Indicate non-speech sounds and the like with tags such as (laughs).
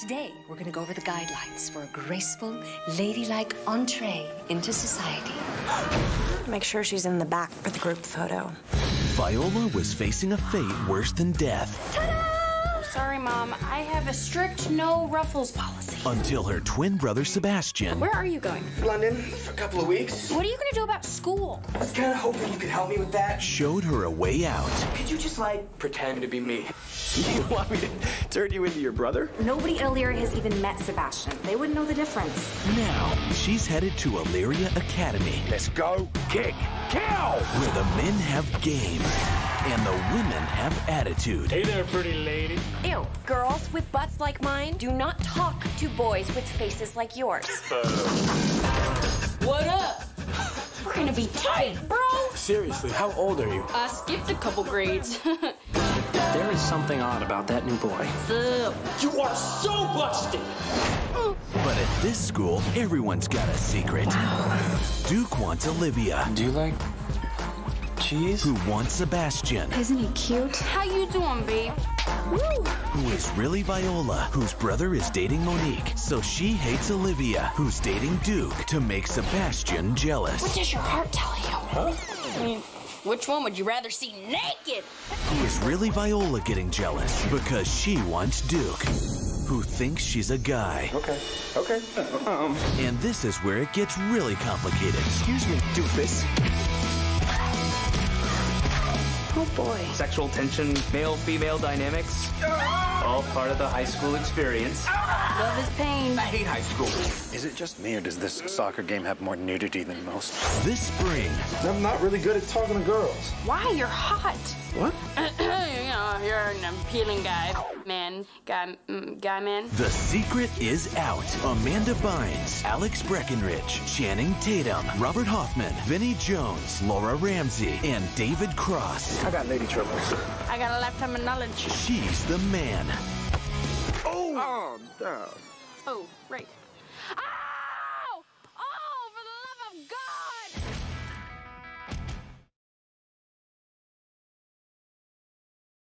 Today, we're going to go over the guidelines for a graceful, ladylike entree into society. Make sure she's in the back for the group photo. Viola was facing a fate worse than death Sorry, Mom. I have a strict no ruffles policy. until her twin brother Sebastian Where are you going? London for a couple of weeks. What are you going to do about school? I was kind of hoping you could help me with that. showed her a way out. Could you just like pretend to be me? (laughs) You want me to turn you into your brother? Nobody at Illyria has even met Sebastian. They wouldn't know the difference. Now, she's headed to Illyria Academy, Let's go. Kick. Kill. where the men have game and the women have attitude. Hey there, pretty lady. Ew. Girls with butts like mine do not talk to boys with faces like yours. (laughs) Uh. What up? We're going to be tight, bro. Seriously, how old are you? I skipped a couple grades. (laughs) There is something odd about that new boy. You are so busted. But at this school, everyone's got a secret. Duke wants Olivia, Do you like cheese? who wants Sebastian, Isn't he cute? How you doing, babe? who is really Viola, whose brother is dating Monique. So she hates Olivia, who's dating Duke, to make Sebastian jealous. What does your heart tell you? Huh? I mean, which one would you rather see naked? Who is really Viola getting jealous because she wants Duke, who thinks she's a guy. Okay. Okay. Um. And this is where it gets really complicated. Excuse me, doofus. Oh boy. Sexual tension, male female dynamics, all part of the high school experience. Love is pain. I hate high school. Is it just me, or does this soccer game have more nudity than most? This spring, I'm not really good at talking to girls. Why? You're hot. What? you (clears throat) know, you're an appealing guy. Man. Guy, mm, guy man. The Secret is out. Amanda Bynes, Alex Breckenridge, Channing Tatum, Robert Hoffman, Vinnie Jones, Laura Ramsey, and David Cross. I got lady troubles. I got a lifetime of knowledge. She's the man. Oh, oh no. Oh, right.